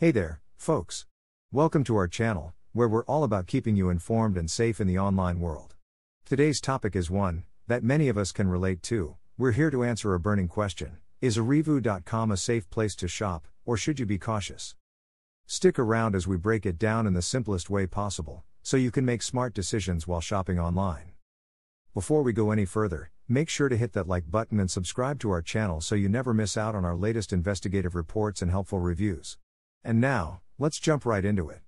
Hey there, folks. Welcome to our channel, where we're all about keeping you informed and safe in the online world. Today's topic is one that many of us can relate to. We're here to answer a burning question Is Arevoo.com a safe place to shop, or should you be cautious? Stick around as we break it down in the simplest way possible, so you can make smart decisions while shopping online. Before we go any further, make sure to hit that like button and subscribe to our channel so you never miss out on our latest investigative reports and helpful reviews. And now, let's jump right into it.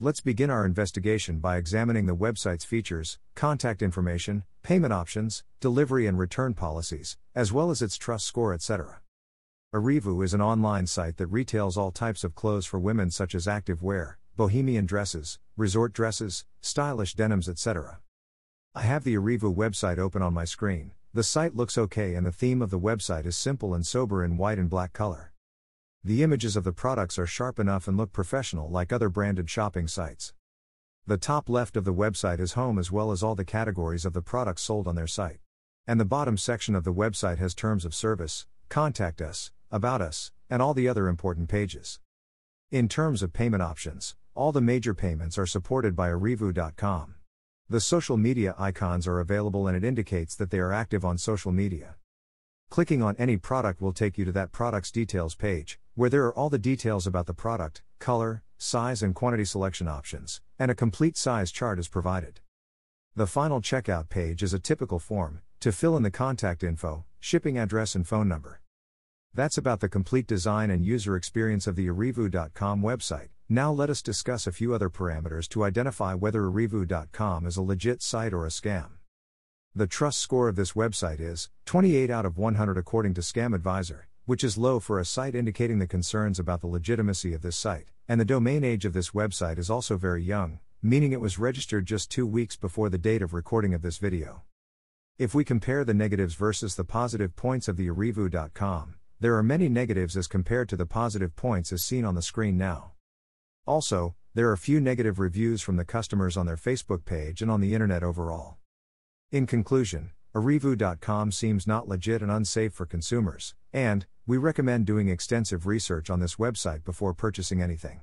Let's begin our investigation by examining the website's features, contact information, payment options, delivery and return policies, as well as its trust score, etc. Arevoo is an online site that retails all types of clothes for women such as active wear, bohemian dresses, resort dresses, stylish denims, etc. I have the Arevoo website open on my screen. The site looks okay and the theme of the website is simple and sober in white and black color. The images of the products are sharp enough and look professional like other branded shopping sites. The top left of the website is home as well as all the categories of the products sold on their site. And the bottom section of the website has terms of service, contact us, about us, and all the other important pages. In terms of payment options, all the major payments are supported by Arevoo.com. The social media icons are available and it indicates that they are active on social media. Clicking on any product will take you to that product's details page, where there are all the details about the product, color, size, and quantity selection options, and a complete size chart is provided. The final checkout page is a typical form to fill in the contact info, shipping address, and phone number. That's about the complete design and user experience of the Arevoo.com website. Now let us discuss a few other parameters to identify whether Arevoo.com is a legit site or a scam. The trust score of this website is 28 out of 100 according to ScamAdviser, which is low for a site indicating the concerns about the legitimacy of this site, and the domain age of this website is also very young, meaning it was registered just two weeks before the date of recording of this video. If we compare the negatives versus the positive points of the Arevoo.com, there are many negatives as compared to the positive points as seen on the screen now. Also, there are few negative reviews from the customers on their Facebook page and on the internet overall. In conclusion, Arevoo.com seems not legit and unsafe for consumers, and, we recommend doing extensive research on this website before purchasing anything.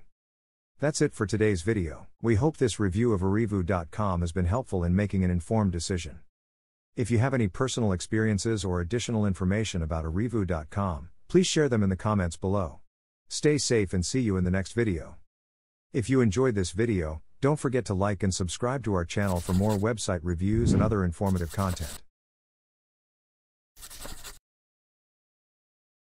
That's it for today's video. We hope this review of Arevoo.com has been helpful in making an informed decision. If you have any personal experiences or additional information about Arevoo.com, please share them in the comments below. Stay safe and see you in the next video. If you enjoyed this video, don't forget to like and subscribe to our channel for more website reviews and other informative content.